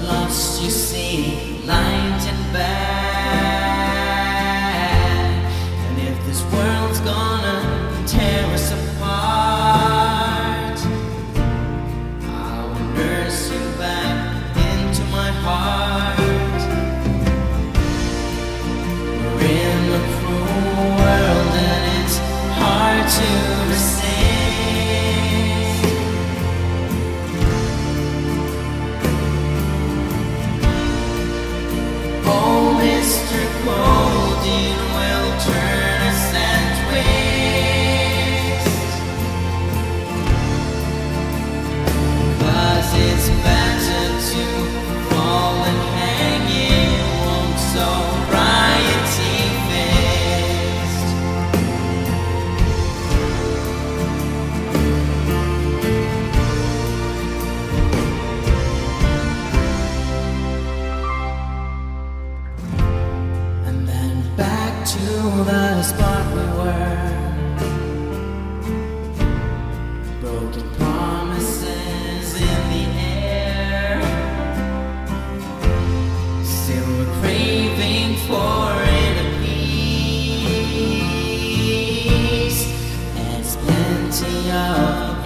lost, you see, light and bad. And if this world's gonna tear us apart. know that it's spot we were. Broken promises in the air. Still we're craving for inner peace. There's plenty of